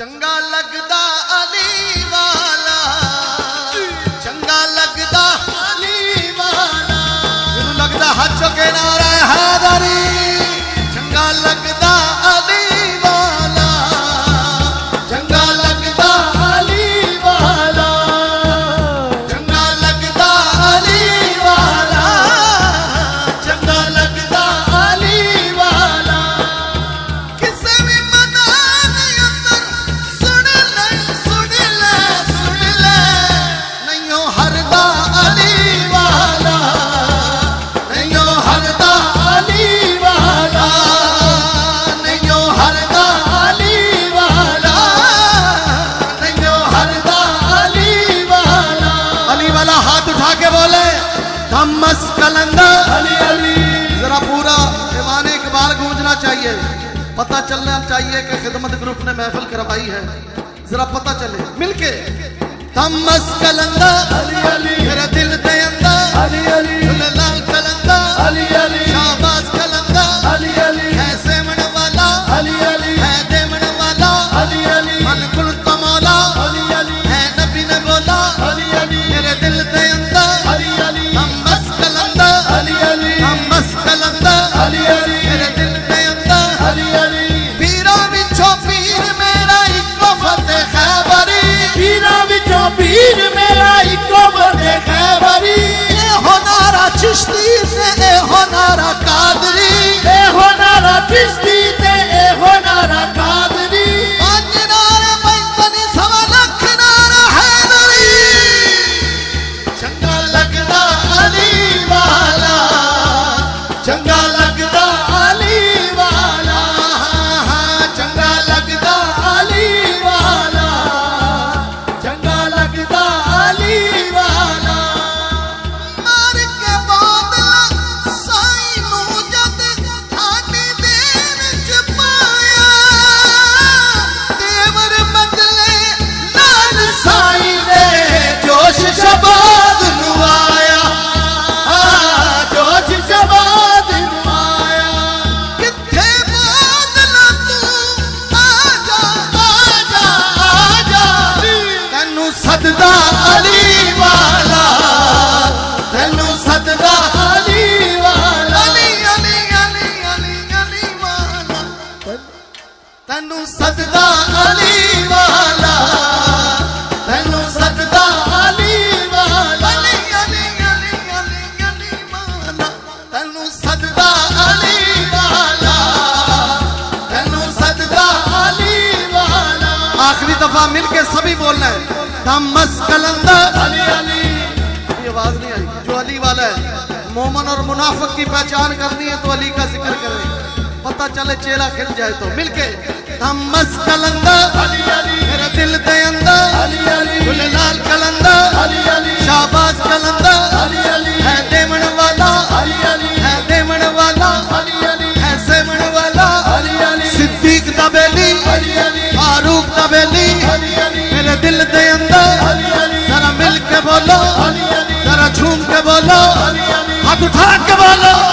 ਚੰਗਾ ਲੱਗਦਾ ਅਲੀ ਵਾਲਾ। ਚੰਗਾ ਲੱਗਦਾ ਅਲੀ ਵਾਲਾ। ਮੈਨੂੰ ਲੱਗਦਾ ਹੱਥ ਚੁੱਕੇ ਨਾ दिवान इकबाल गूंजना चाहिए। पता चलना चाहिए कि खिदमत ग्रुप ने महफिल करवाई है। जरा पता चले। मिलके। हम मस्कलंदा अली अली। मेरा दिल दयंदा अली अली। दफ़ा मिलके सभी बोलना है। धम्मस कलंदर। अली अली आवाज़ नहीं आई। जो अली वाला है, मोमन और मुनाफक की पहचान करनी है तो अली का ज़िक्र करें। पता चले चेहरा खिल जाए तो। मिलके मस कलंदर। मेरा दिल दे अंदर। अली अली solo.